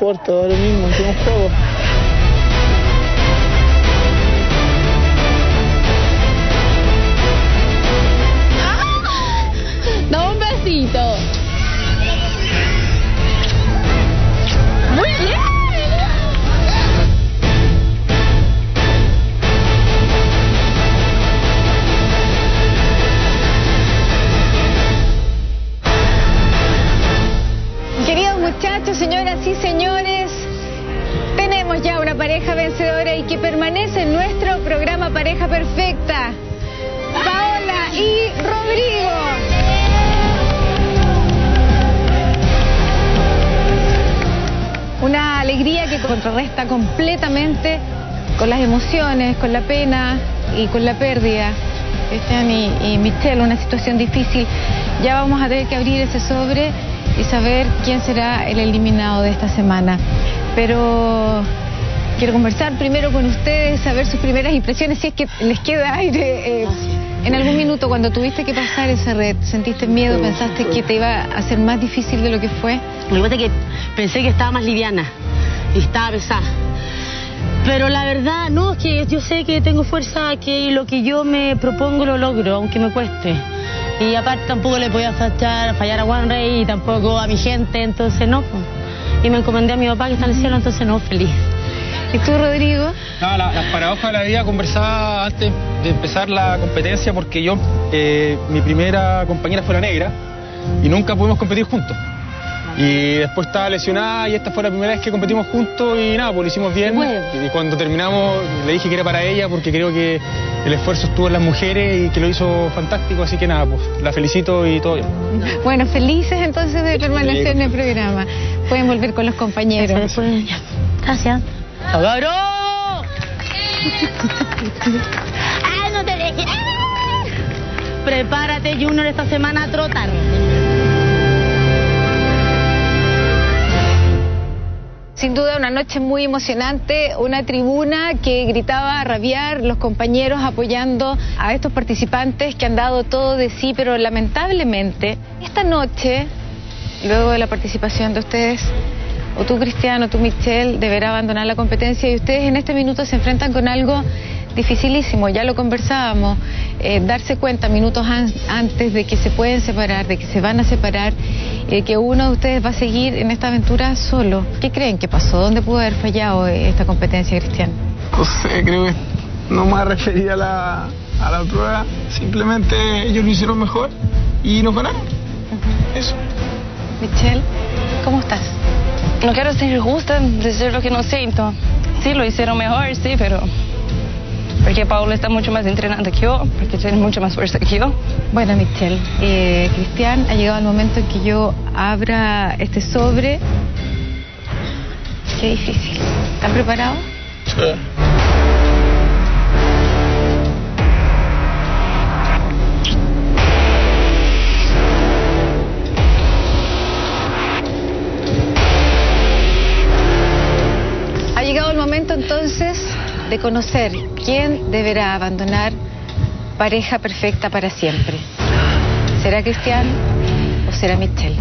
importa, ahora mismo, es un juego. Permanece en nuestro programa Pareja Perfecta. Paola y Rodrigo. Una alegría que contrarresta completamente con las emociones, con la pena y con la pérdida. Cristian y, y Michelle, una situación difícil. Ya vamos a tener que abrir ese sobre y saber quién será el eliminado de esta semana. Pero quiero conversar primero con ustedes, saber sus primeras impresiones, si es que les queda aire. eh, en algún minuto, cuando tuviste que pasar esa red, ¿sentiste miedo? ¿Pensaste que te iba a ser más difícil de lo que fue? Lo que que pensé que estaba más liviana y estaba pesada. Pero la verdad, no, es que yo sé que tengo fuerza, que lo que yo me propongo lo logro, aunque me cueste. Y aparte tampoco le podía fallar, fallar a Juan Rey y tampoco a mi gente, entonces no. Y me encomendé a mi papá que está en el cielo, entonces no, feliz. ¿Y tú, Rodrigo? La- las paradojas de la vida conversaba antes de empezar la competencia porque yo, eh, mi primera compañera fue la negra y nunca pudimos competir juntos. Y después estaba lesionada y esta fue la primera vez que competimos juntos y nada, pues lo hicimos bien. Bueno. Y cuando terminamos le dije que era para ella porque creo que el esfuerzo estuvo en las mujeres y que lo hizo fantástico, así que nada, pues la felicito y todo bien. Bueno, felices entonces de permanecer en el programa. Pueden volver con los compañeros. Gracias. ¡Adoro! ¡Ah, no te dejes! ¡Ah! Prepárate, Junior, esta semana a trotar. Sin duda una noche muy emocionante, una tribuna que gritaba a rabiar, los compañeros apoyando a estos participantes que han dado todo de sí, pero lamentablemente esta noche, luego de la participación de ustedes, o tú Cristiano, o tú Michelle, deberá abandonar la competencia y ustedes en este minuto se enfrentan con algo dificilísimo, ya lo conversábamos, eh, darse cuenta minutos an- antes de que se pueden separar, de que se van a separar, eh, que uno de ustedes va a seguir en esta aventura solo. ¿Qué creen que pasó? ¿Dónde pudo haber fallado esta competencia, Cristian? No sé, creo que no me voy a referir a la, a la prueba. Simplemente ellos lo hicieron mejor y nos ganaron. Eso. Michelle, ¿cómo estás? No quiero ser injusta, decir lo que no siento. Sí, lo hicieron mejor, sí, pero... Porque Paula está mucho más entrenada que yo, porque tiene mucha más fuerza que yo. Bueno, Michelle, eh, Cristian, ha llegado el momento en que yo abra este sobre. Qué difícil. ¿Están preparados? Ha conocer quién deberá abandonar pareja perfecta para siempre. ¿Será Cristian o será Michelle?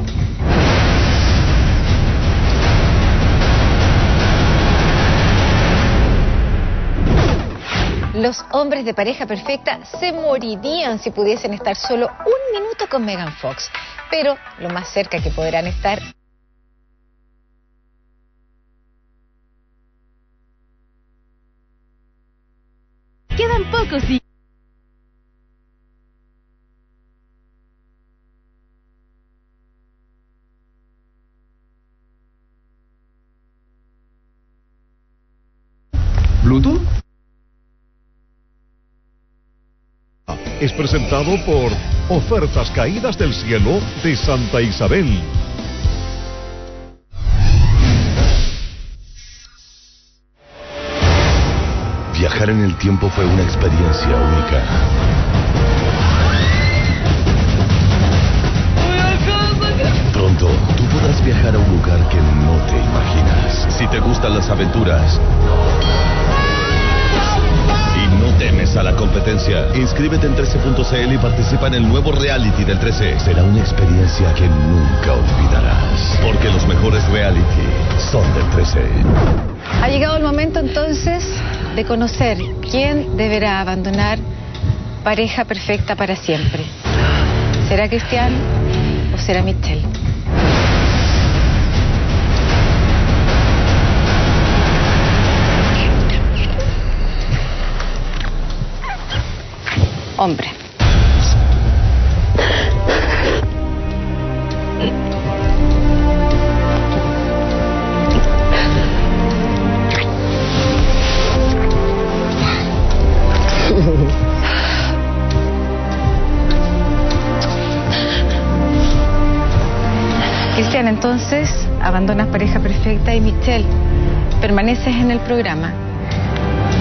Los hombres de pareja perfecta se morirían si pudiesen estar solo un minuto con Megan Fox, pero lo más cerca que podrán estar Quedan pocos días. ¿Bluetooth? Es presentado por Ofertas Caídas del Cielo de Santa Isabel. Viajar en el tiempo fue una experiencia única. Pronto, tú podrás viajar a un lugar que no te imaginas. Si te gustan las aventuras y no te ¿Temes a la competencia? Inscríbete en 13.cl y participa en el nuevo reality del 13. Será una experiencia que nunca olvidarás. Porque los mejores reality son del 13. Ha llegado el momento entonces de conocer quién deberá abandonar pareja perfecta para siempre. ¿Será Cristian o será Michelle? Hombre. Entonces abandonas pareja perfecta y Michelle, permaneces en el programa.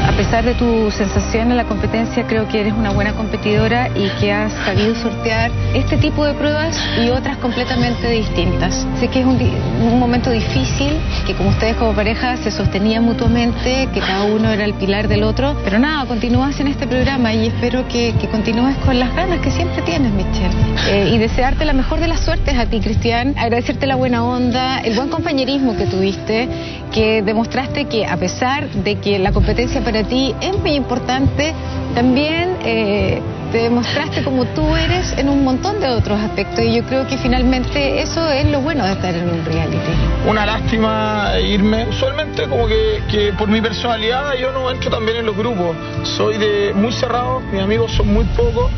A pesar de tu sensación en la competencia, creo que eres una buena competidora y que has sabido sortear este tipo de pruebas y otras completamente distintas. Sé que es un, un momento difícil, que como ustedes como pareja se sostenían mutuamente, que cada uno era el pilar del otro, pero nada, continúas en este programa y espero que, que continúes con las ganas que siempre tienes, Michelle. Eh, y desearte la mejor de las suertes a ti, Cristian, agradecerte la buena onda, el buen compañerismo que tuviste, que demostraste que a pesar de que la competencia para ti es muy importante, también eh, te demostraste como tú eres en un montón de otros aspectos y yo creo que finalmente eso es lo bueno de estar en un reality. Una lástima irme. Usualmente como que, que por mi personalidad yo no entro también en los grupos. Soy de muy cerrado, mis amigos son muy pocos,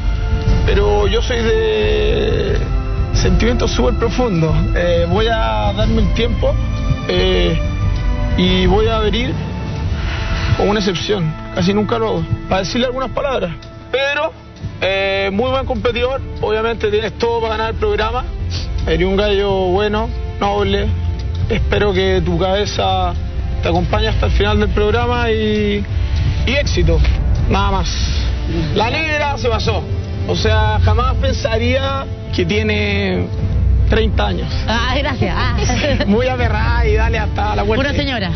pero yo soy de sentimientos súper profundos. Eh, voy a darme el tiempo eh, y voy a venir con una excepción. Casi nunca lo hago. Para decirle algunas palabras. Pedro, eh, muy buen competidor. Obviamente tienes todo para ganar el programa. Eres un gallo bueno, noble. Espero que tu cabeza te acompañe hasta el final del programa y, éxito. Nada más. La negra se pasó. O sea, jamás pensaría que tiene 30 años. Ah, gracias. Ah. Muy aferrada y dale hasta la vuelta. Pura señora.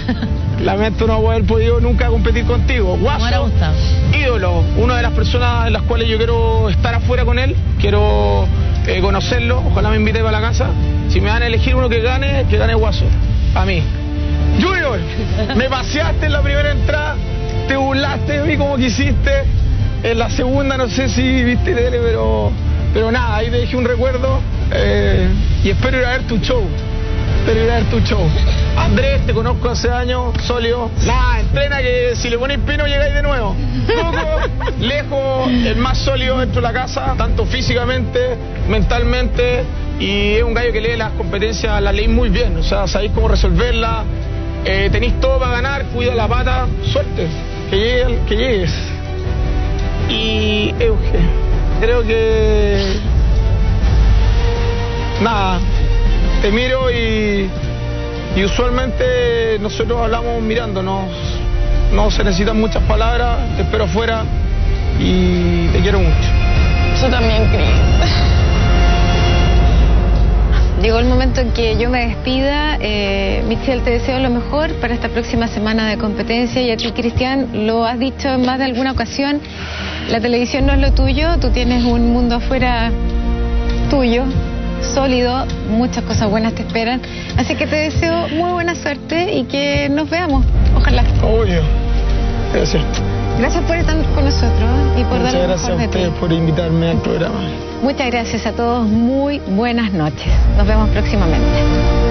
Lamento no haber podido nunca competir contigo. Guaso, gustado. ídolo, una de las personas en las cuales yo quiero estar afuera con él, quiero eh, conocerlo, ojalá me invite para la casa. Si me van a elegir uno que gane, que gane Guaso, a mí. Junior, me paseaste en la primera entrada, te burlaste de mí como quisiste. En la segunda no sé si viste tele, pero, pero nada, ahí te dejé un recuerdo eh, y espero ir a ver tu show. Espero ir a ver tu show. Andrés, te conozco hace años, sólido. Nada, entrena que si le ponéis pino llegáis de nuevo. Poco, lejos, el más sólido dentro de la casa, tanto físicamente, mentalmente. Y es un gallo que lee las competencias, las leí muy bien. O sea, sabéis cómo resolverlas. Eh, tenéis todo para ganar, cuida la pata, suerte. Que, llegue, que llegues. Y Euge, creo que. Nada, te miro y, usualmente nosotros hablamos mirándonos. No se necesitan muchas palabras, te espero afuera y te quiero mucho. Yo también, Cris. Llegó el momento en que yo me despida. Eh, Michelle, te deseo lo mejor para esta próxima semana de competencia y a ti, Cristian, lo has dicho en más de alguna ocasión. La televisión no es lo tuyo, tú tienes un mundo afuera tuyo, sólido, muchas cosas buenas te esperan. Así que te deseo muy buena suerte y que nos veamos, ojalá. Obvio. Gracias. Gracias por estar con nosotros y por Muchas gracias mejor a ustedes por invitarme al programa. Muchas gracias a todos, muy buenas noches. Nos vemos próximamente.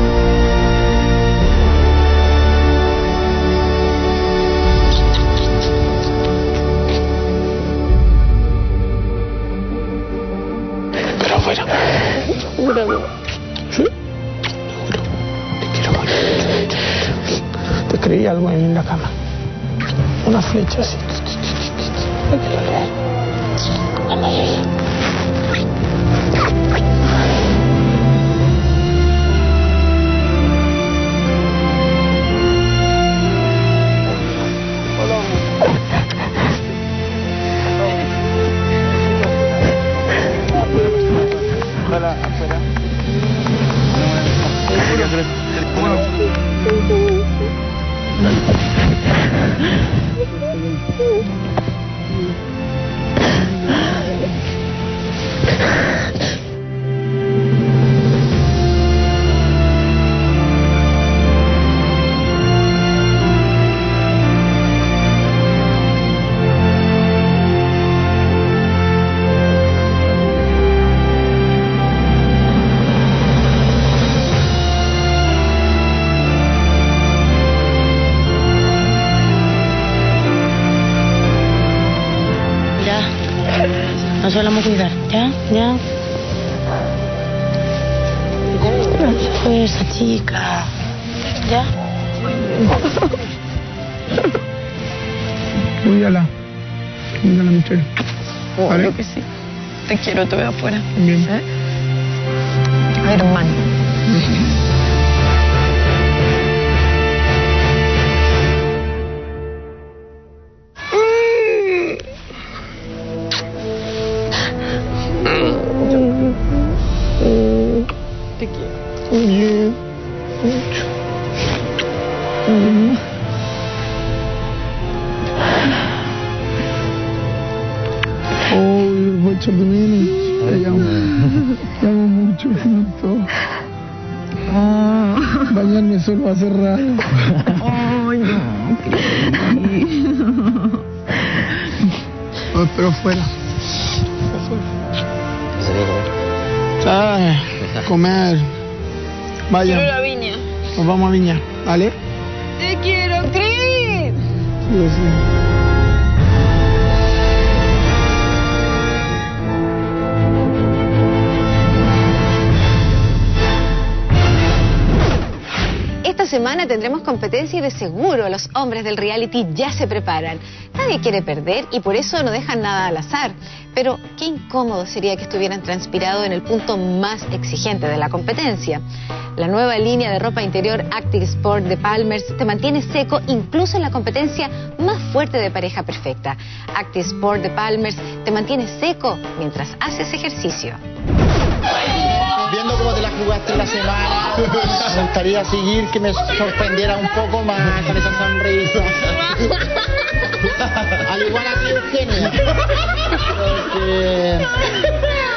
Vamos a cuidar. ¿Ya? ¿Ya? Fuerza, chica. ¿Ya? Cuídala. Cuídala, Michelle. ¿Vale? Obvio que sí. Te quiero, te veo afuera. Bien. Hermano. Bien. Mucho. Oh, voy a echar de menos. Te amo. Te amo mucho, junto. Bañarme solo hace raro. comer. Vaya. viña. Nos vamos a Viña, ¿vale? Te quiero, Cris. Sí, sí. Esta semana tendremos competencia y de seguro los hombres del reality ya se preparan. Nadie quiere perder y por eso no dejan nada al azar. Pero qué incómodo sería que estuvieran transpirados en el punto más exigente de la competencia. La nueva línea de ropa interior Active Sport de Palmers te mantiene seco incluso en la competencia más fuerte de pareja perfecta. Active Sport de Palmers te mantiene seco mientras haces ejercicio. Jugaste la semana, me gustaría seguir que me sorprendiera un poco más con esa sonrisa. Al igual a ti, Eugenia. Porque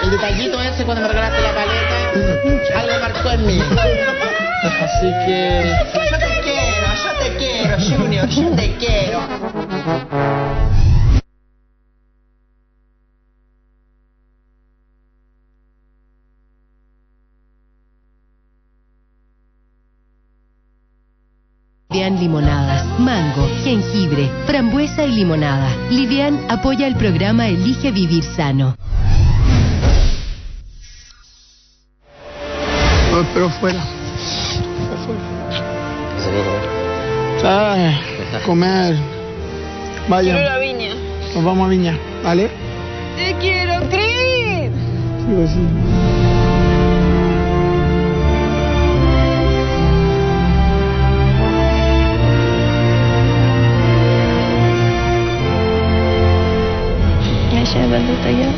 el detallito ese cuando me regalaste la paleta, algo marcó en mí. Así que... Yo te quiero, yo te quiero, Junior, yo te quiero. Livian Limonadas, mango, jengibre, frambuesa y limonada. Livian apoya el programa Elige Vivir Sano. Oh, pero fuera. Ah, comer. Vaya. viña. Nos vamos a Viña, ¿vale? Te quiero, Cris. Sí, sí. Me lleva el detallado.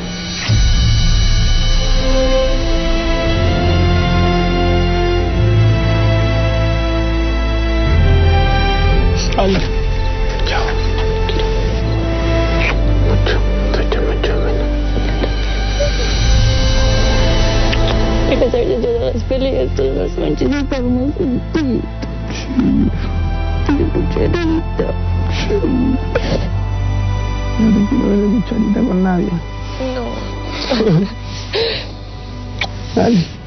Sale. Chao. Mucho. Te echo mucho de menos. A pesar de todas las peleas, todas las manchas, No te quiero ver de cucharita con nadie. No. Dale.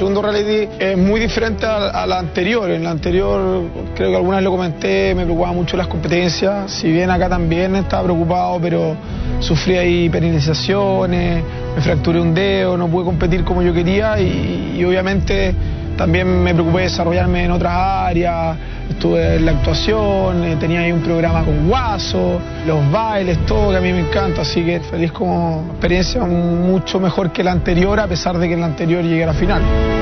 Segundo reality, es muy diferente a, la anterior. En la anterior, creo que alguna vez lo comenté, me preocupaba mucho las competencias. Si bien acá también estaba preocupado, pero sufrí ahí penalizaciones, me fracturé un dedo, no pude competir como yo quería y, y obviamente también me preocupé de desarrollarme en otras áreas, estuve en la actuación, eh, tenía ahí un programa con Guaso, los bailes, todo que a mí me encanta, así que feliz como experiencia mucho mejor que la anterior, a pesar de que en la anterior llegué a la final.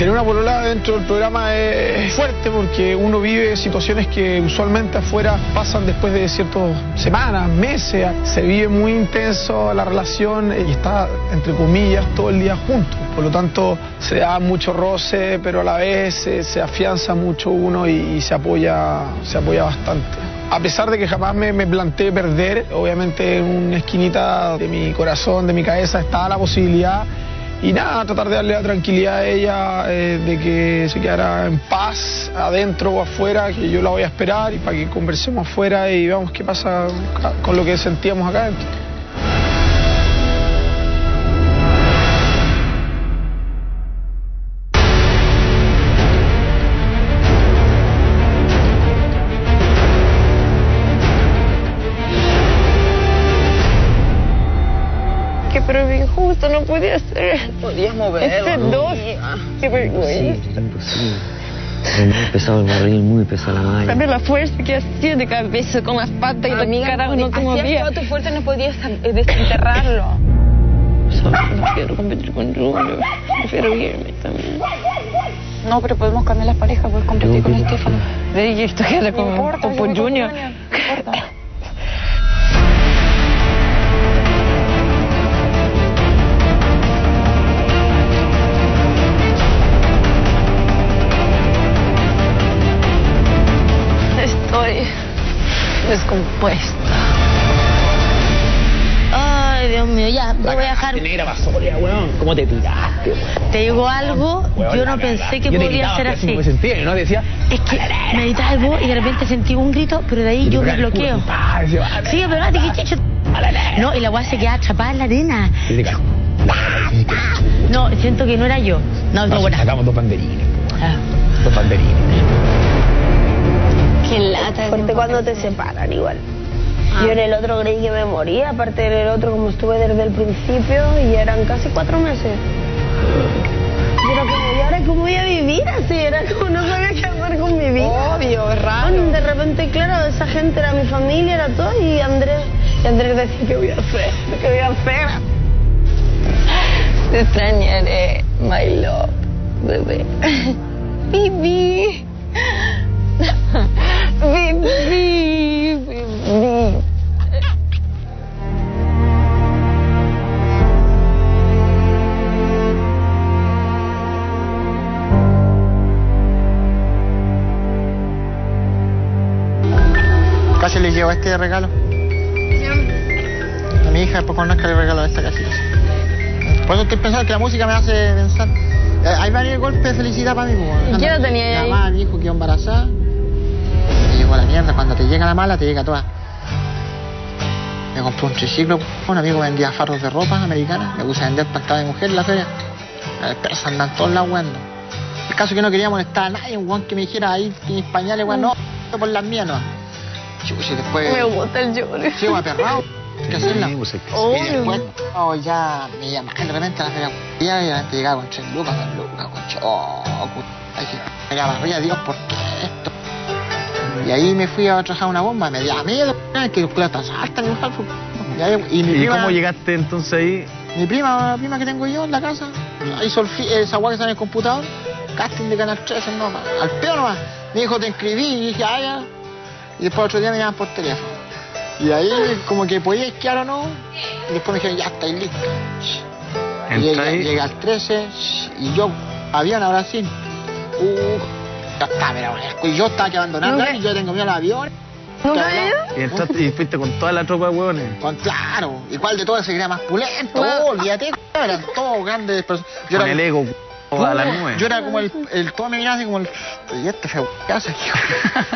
Tener una polola dentro del programa es fuerte porque uno vive situaciones que usualmente afuera pasan después de ciertas semanas, meses. Se vive muy intenso la relación y está, entre comillas, todo el día juntos. Por lo tanto, se da mucho roce, pero a la vez se, se afianza mucho uno y, y se, apoya, se apoya bastante. A pesar de que jamás me, me planteé perder, obviamente en una esquinita de mi corazón, de mi cabeza, estaba la posibilidad y nada, tratar de darle la tranquilidad a ella eh, de que se quedara en paz adentro o afuera, que yo la voy a esperar y para que conversemos afuera y veamos qué pasa con lo que sentíamos acá adentro. Podía ser. Podías moverlo. Este ¿no? dos. Qué vergüenza. Sí, imposible. Es muy pesado el barril, muy pesada la malla. Sabe la fuerza que hacía de cabeza con las patas y la carajo no te movía. toda tu fuerza no podías eh, desenterrarlo. No quiero competir con Junior. Prefiero irme también. No, pero podemos cambiar las parejas, puedes competir con Estefano. Y esto queda No con, Junior. Junior, no importa. Descompuesta. Ay, Dios mío, ya, te voy a dejar. Negra vasoria, weón. ¿Cómo te tiraste, weón? Te digo algo, Weón, yo no pensé que gritaba, ser así. Me sentía, ¿no? Decía, Es que me gritabas vos y de repente sentí un grito, pero de ahí yo me bloqueo. Sí, pero espérate, que chicho. No, y la weá se queda atrapada en la arena. No, siento que no era yo. No, no, buena. sacamos dos banderines, Ah. dos banderines. Qué lata. Fuerte cuando te separan igual. Yo en el otro creí que me moría, aparte en el otro como estuve desde el principio y eran casi cuatro meses. Y era como, ¿y ahora cómo voy a vivir así? Era como, no sabía qué hacer con mi vida. Obvio, es raro. Bueno, de repente, claro, esa gente era mi familia, era todo, y Andrés, y Andrés decía, ¿qué voy a hacer? ¿Qué voy a hacer? Te extrañaré, my love, bebé. Bibi. Casi le llevo este regalo. A mi hija, después conozca el regalo de esta casita. Por eso estoy pensando que la música me hace pensar. Eh, ahí va a venir el golpe de felicidad para mí. pues. ¿Y qué edad tenía Mi ahí? mamá, mi hijo quedó embarazada. La mierda. Cuando te llega la mala, te llega toda. Me compré un triciclo. Un amigo vendía farros de ropa americana. Me puse a vender pantalla de mujer en la feria. Las persas andan todos la weando. El caso que no quería molestar a nadie. Un weón que me dijera ahí tienes pañales, weón. No, por las mías, no. Chuchi, después. Me gusta el. Sí, weón, perrado. ¿Qué hacerla? pues, Oh, Y después, oh, ya me llamaban de repente a la feria. Y ya de repente llegaba con 3 lucas, 2 lucas, con Oh, Ay, dije, me llamaría Dios, ¿por qué esto? Y ahí me fui a trabajar una bomba. Me dio miedo, que los platos saltan Y, y mi ¿Y prima, cómo llegaste entonces ahí? mi prima, la prima que tengo yo en la casa, hizo el esa guay que está en el computador, casting de Canal 13, no, al peor nomás. Me dijo, te inscribí, y dije, ah, ya. Y después otro día me llaman por teléfono. Y ahí como que podía esquiar o no. Y después me dijeron, ya estáis Entré llegué, llegué al 13 y yo, avión ahora sí. Uh, ya está, mira, bueno, y yo estaba que abandonando Nunca- y yo tengo miedo al avión. Y, entraste, y fuiste con toda la tropa de hueones. con, claro, ¿y cuál de todos se creía más pulento? Oh, olvídate, eran todos grandes personas. Yo Con era- el ego a la nube. Yo era como el, el todo me miraba así como el. Y este feo, ¿qué hace aquí?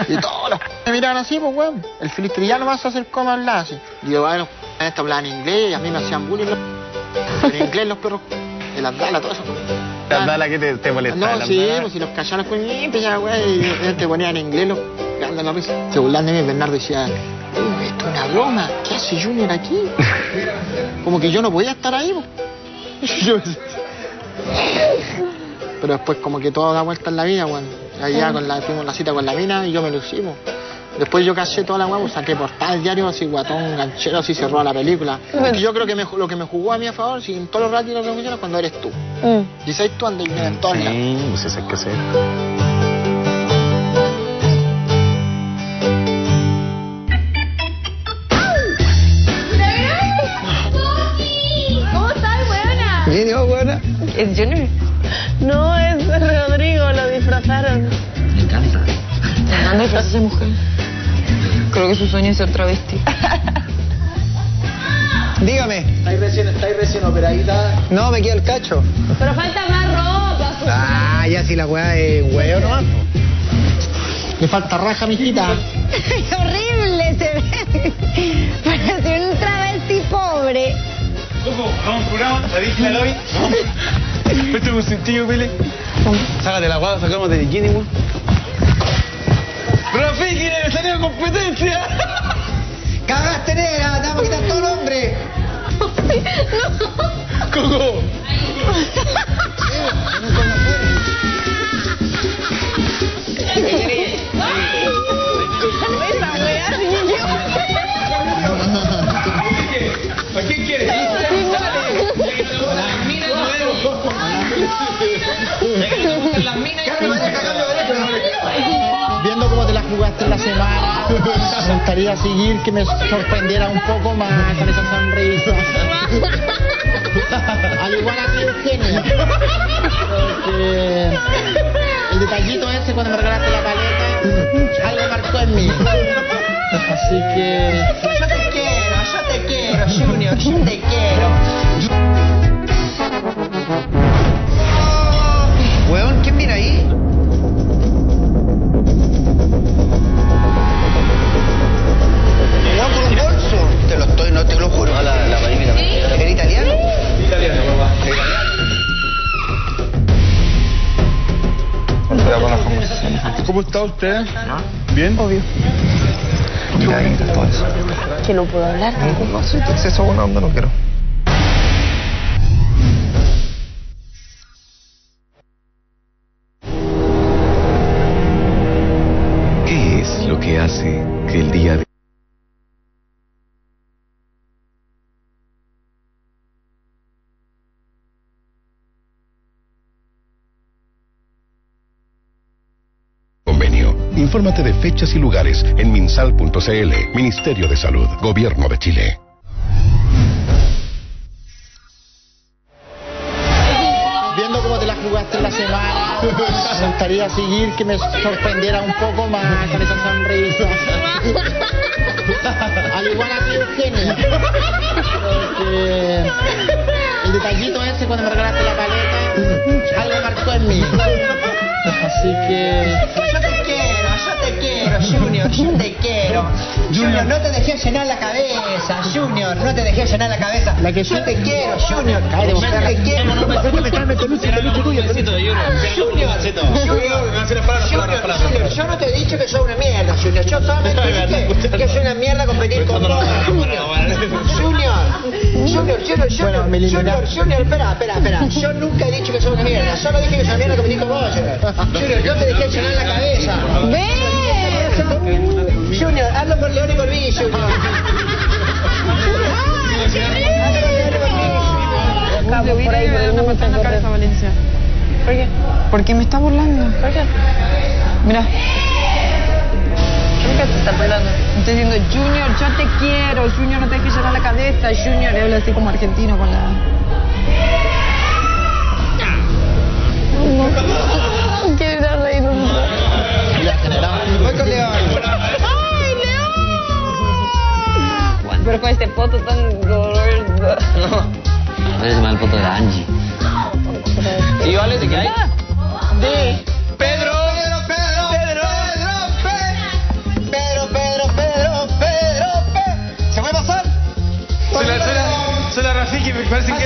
Y todos los me miraban así, pues weón. El filistrillano más se acercó a hablar así. Y yo, bueno, esto hablaban inglés y a mí me hacían bullying. los- En inglés los perros, de las dalas, todo eso. La dala que te, te molestaba. No, sí, pues si los callaban con empezaban, güey, y te ponían en inglés los de la risa. Se burlaban de mí, Bernardo decía, "Eh, esto es una broma, ¿qué hace Junior aquí? Como que yo no podía estar ahí. Yo- Pero después como que todo da vuelta en la vida, bueno. Allá con la, fuimos a la cita con la mina y yo me lucí, po. Después yo caché toda la hueá, pues, saqué portal diario, así guatón, ganchero, así cerró la película. Y yo creo que me lo que me jugó a mí a favor, si en todos los ratios lo que funciona, cuando eres tú. Y sabes tú andas en todos lados. Sí, pues eso hay que hacer. ¿Cómo estás, buena? Bien, ¿no, buena? ¿Es Junior? No, es Rodrigo, lo disfrazaron. Me encanta. Disfrazarse de mujer. Creo que su sueño es ser travesti. Dígame. ¿Estáis recién, estáis recién operadita? No, me queda el cacho. Pero falta más ropa, su- Ah, ya si la weá es huevo nomás. Le falta raja, mijita. ¡Qué horrible se ve! Parece un travesti pobre. Vamos, curado, la dije al hoy. Esto es un sentido, Pele. Sácate la guada, sacamos de bikini, weón. ¡Rafiki, le salió competencia! ¡Cagaste, negra! ¡Te vamos a quitar todo el hombre! ¡Coco! ¿A me gustaría seguir que me sorprendiera un poco más con esa sonrisa. Al igual a Eugenio. Porque el detallito ese cuando me regalaste la paleta, algo marcó en mí. Así que... Yo te quiero, yo te quiero, Junior, yo te quiero. Cuidado con las conversaciones. ¿Cómo está usted? ¿Bien? Obvio. Mira ahí, todo eso. Que no puedo hablar. No, soy exceso buena onda, no quiero. Infórmate de fechas y lugares en minsal.cl. Ministerio de Salud. Gobierno de Chile. Viendo cómo te la jugaste la semana, me gustaría seguir que me sorprendiera un poco más con esa sonrisa. Al igual a ti, Eugenio. Porque el detallito ese cuando me regalaste la paleta, algo marcó en mí. Así que... Yo te quiero. Junior, no te dejé llenar la cabeza, Junior, no te dejé llenar la cabeza. La que yo te quiero, Junior. Vos, te quiero. Junior, yo no te he dicho que soy una mierda, Junior. Yo solamente dije que soy una mierda competir con vos, Junior. Junior, Junior, Junior, Junior, Junior, Junior, espera, espera, espera. Yo nunca he dicho que soy una mierda. Solo dije que soy una mierda competir con vos, Junior. Junior, yo te dejé llenar la cabeza. Junior, hazlo por León y por mí, Junior. Yo vine y me dio una patada en la cabeza, Valencia. ¿Por qué? Porque me está burlando. ¿Por qué? Mira. ¿Por qué te está burlando? Estoy diciendo, Junior, yo te quiero. Junior, no te dejes llenar la cabeza. Junior, y habla así como argentino con la... No. Quiero ir a reír un rato general. Voy con León. ¡Ay, León! Pero con este poto tan gordo. No, es mal poto de Angie. ¿Y vale de. Pedro, Pedro, Pedro, Pedro, Pedro, Pedro, Pedro, Pedro, Pedro, ¿Se puede pasar? Se la, la, me parece que.